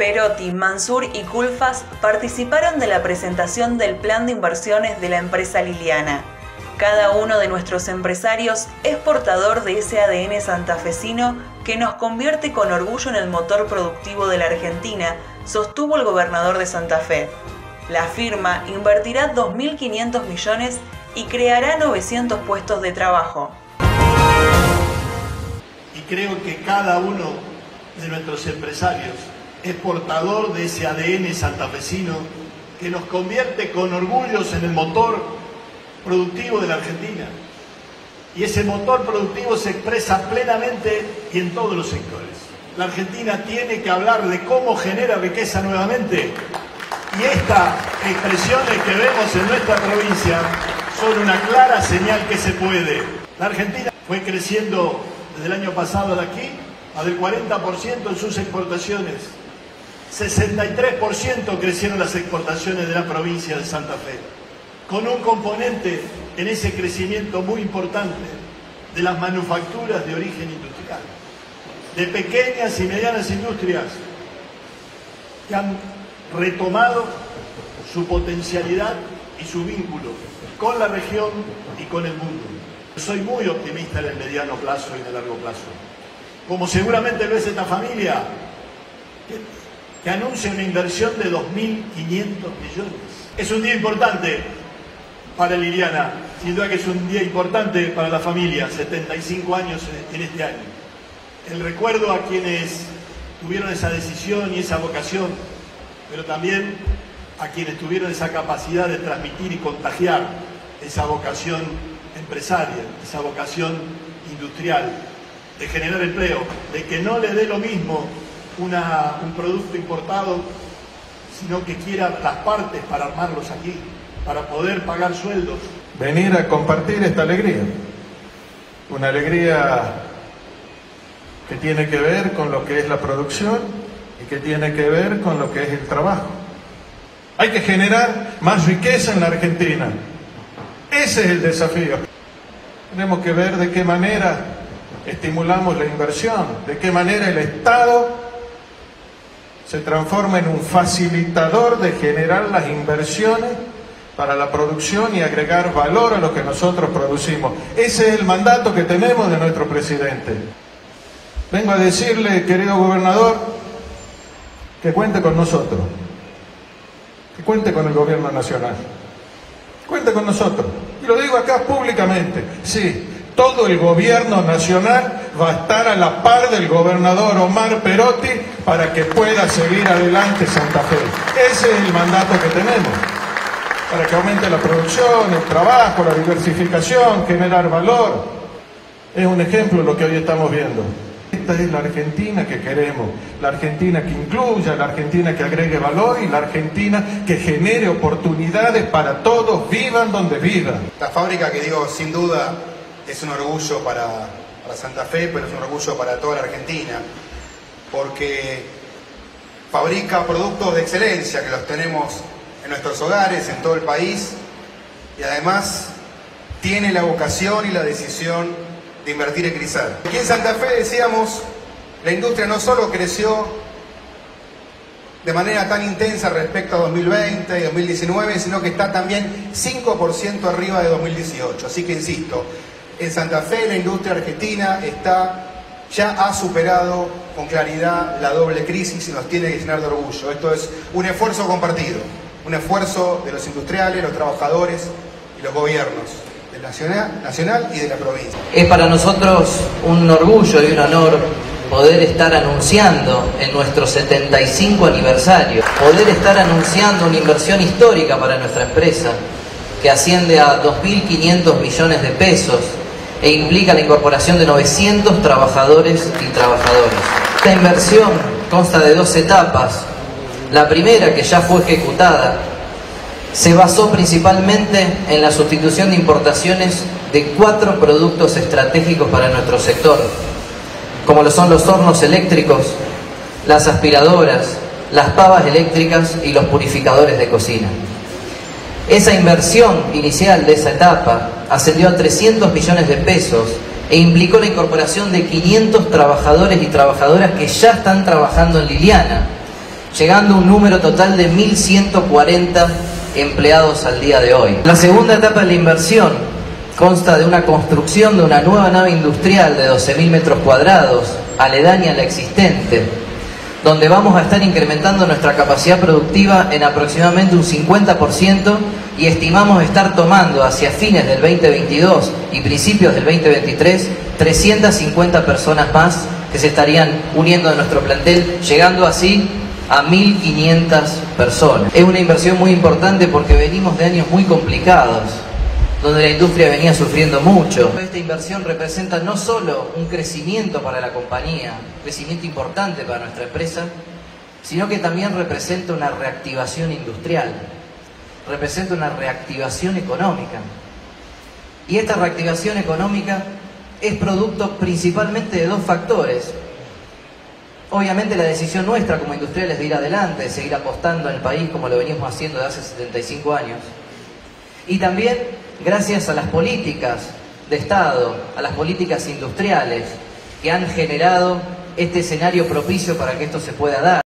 Perotti, Mansur y Culfas participaron de la presentación del plan de inversiones de la empresa Liliana. Cada uno de nuestros empresarios es portador de ese ADN santafesino que nos convierte con orgullo en el motor productivo de la Argentina, sostuvo el gobernador de Santa Fe. La firma invertirá 2.500 millones y creará 900 puestos de trabajo. Y creo que cada uno de nuestros empresarios es portador de ese ADN santafesino que nos convierte con orgullos en el motor productivo de la Argentina. Y ese motor productivo se expresa plenamente y en todos los sectores. La Argentina tiene que hablar de cómo genera riqueza nuevamente. Y estas expresiones que vemos en nuestra provincia son una clara señal que se puede. La Argentina fue creciendo desde el año pasado de aquí a del 40% en sus exportaciones. 63% crecieron las exportaciones de la provincia de Santa Fe con un componente en ese crecimiento muy importante de las manufacturas de origen industrial, de pequeñas y medianas industrias que han retomado su potencialidad y su vínculo con la región y con el mundo. Soy muy optimista en el mediano plazo y en el largo plazo. Como seguramente lo es esta familia, que anuncia una inversión de 2.500 millones. Es un día importante para Liliana. Sin duda que es un día importante para la familia, 75 años en este año. El recuerdo a quienes tuvieron esa decisión y esa vocación, pero también a quienes tuvieron esa capacidad de transmitir y contagiar esa vocación empresaria, esa vocación industrial, de generar empleo, de que no le dé lo mismo un producto importado, sino que quiera las partes para armarlos aquí para poder pagar sueldos. Venir a compartir esta alegría, una alegría que tiene que ver con lo que es la producción y que tiene que ver con lo que es el trabajo. Hay que generar más riqueza en la Argentina. Ese es el desafío. Tenemos que ver de qué manera estimulamos la inversión, de qué manera el Estado se transforma en un facilitador de generar las inversiones para la producción y agregar valor a lo que nosotros producimos. Ese es el mandato que tenemos de nuestro presidente. Vengo a decirle, querido gobernador, que cuente con nosotros, que cuente con el gobierno nacional, cuente con nosotros. Y lo digo acá públicamente, sí, todo el gobierno nacional va a estar a la par del gobernador Omar Perotti para que pueda seguir adelante Santa Fe. Ese es el mandato que tenemos para que aumente la producción, el trabajo, la diversificación, generar valor. Es un ejemplo lo que hoy estamos viendo. Esta es la Argentina que queremos, la Argentina que incluya, la Argentina que agregue valor y la Argentina que genere oportunidades para todos, vivan donde vivan. La fábrica que digo, sin duda, es un orgullo para, para Santa Fe, pero es un orgullo para toda la Argentina, porque fabrica productos de excelencia que los tenemos en nuestros hogares, en todo el país, y además tiene la vocación y la decisión de invertir en Crisal. Aquí en Santa Fe decíamos, la industria no solo creció de manera tan intensa respecto a 2020 y 2019, sino que está también 5% arriba de 2018. Así que insisto, en Santa Fe la industria argentina está, ya ha superado con claridad la doble crisis y nos tiene que llenar de orgullo. Esto es un esfuerzo compartido un esfuerzo de los industriales, los trabajadores y los gobiernos del nacional, nacional y de la provincia. Es para nosotros un orgullo y un honor poder estar anunciando en nuestro 75 aniversario, poder estar anunciando una inversión histórica para nuestra empresa que asciende a 2.500 millones de pesos e implica la incorporación de 900 trabajadores y trabajadoras. Esta inversión consta de dos etapas, la primera, que ya fue ejecutada, se basó principalmente en la sustitución de importaciones de cuatro productos estratégicos para nuestro sector, como lo son los hornos eléctricos, las aspiradoras, las pavas eléctricas y los purificadores de cocina. Esa inversión inicial de esa etapa ascendió a 300 millones de pesos e implicó la incorporación de 500 trabajadores y trabajadoras que ya están trabajando en Liliana llegando a un número total de 1.140 empleados al día de hoy. La segunda etapa de la inversión consta de una construcción de una nueva nave industrial de 12.000 metros cuadrados, aledaña a la existente, donde vamos a estar incrementando nuestra capacidad productiva en aproximadamente un 50% y estimamos estar tomando hacia fines del 2022 y principios del 2023 350 personas más que se estarían uniendo a nuestro plantel, llegando así a 1.500 personas. Es una inversión muy importante porque venimos de años muy complicados, donde la industria venía sufriendo mucho. Esta inversión representa no solo un crecimiento para la compañía, un crecimiento importante para nuestra empresa, sino que también representa una reactivación industrial, representa una reactivación económica. Y esta reactivación económica es producto principalmente de dos factores. Obviamente la decisión nuestra como industriales de ir adelante, de seguir apostando en el país como lo venimos haciendo de hace 75 años. Y también gracias a las políticas de Estado, a las políticas industriales que han generado este escenario propicio para que esto se pueda dar.